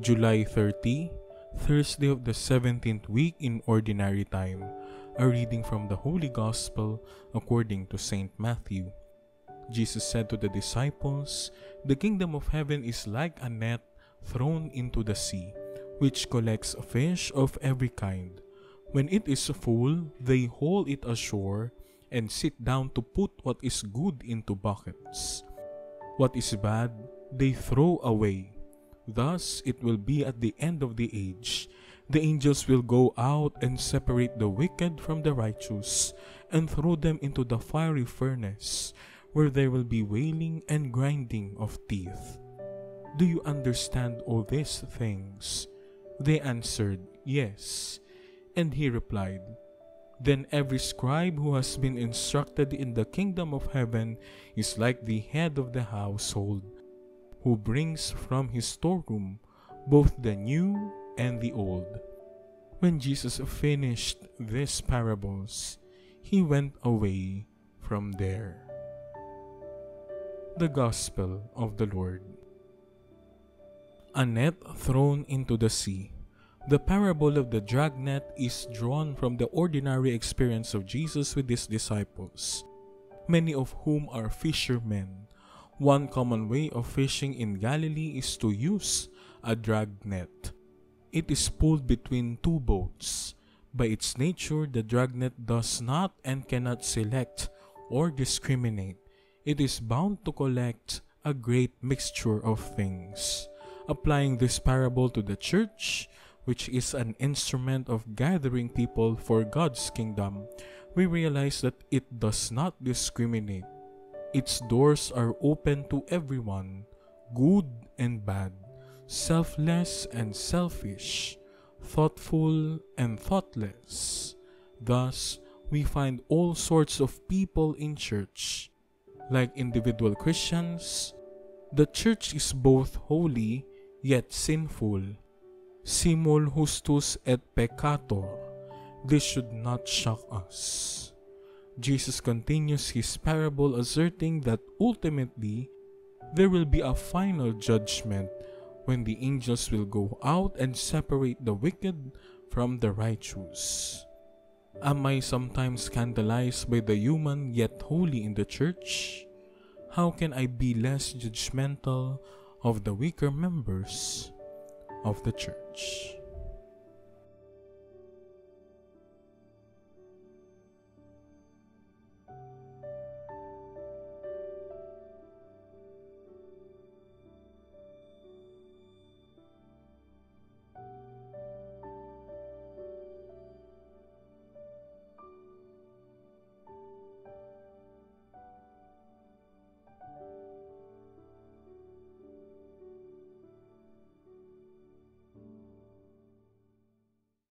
July 30, Thursday of the 17th week in Ordinary Time. A reading from the Holy Gospel according to St. Matthew. Jesus said to the disciples, The kingdom of heaven is like a net thrown into the sea, which collects fish of every kind. When it is full, they haul it ashore and sit down to put what is good into buckets. What is bad, they throw away. Thus it will be at the end of the age. The angels will go out and separate the wicked from the righteous and throw them into the fiery furnace, where there will be wailing and grinding of teeth. Do you understand all these things? They answered, Yes. And he replied, Then every scribe who has been instructed in the kingdom of heaven is like the head of the household who brings from his storeroom both the new and the old. When Jesus finished these parables, he went away from there. The Gospel of the Lord. A net thrown into the sea. The parable of the dragnet is drawn from the ordinary experience of Jesus with his disciples, many of whom are fishermen one common way of fishing in Galilee is to use a dragnet. It is pulled between two boats. By its nature, the dragnet does not and cannot select or discriminate. It is bound to collect a great mixture of things. Applying this parable to the church, which is an instrument of gathering people for God's kingdom, we realize that it does not discriminate its doors are open to everyone, good and bad, selfless and selfish, thoughtful and thoughtless. Thus, we find all sorts of people in church. Like individual Christians, the church is both holy yet sinful. Simul justus et peccator. This should not shock us. Jesus continues his parable asserting that ultimately there will be a final judgment when the angels will go out and separate the wicked from the righteous. Am I sometimes scandalized by the human yet holy in the church? How can I be less judgmental of the weaker members of the church?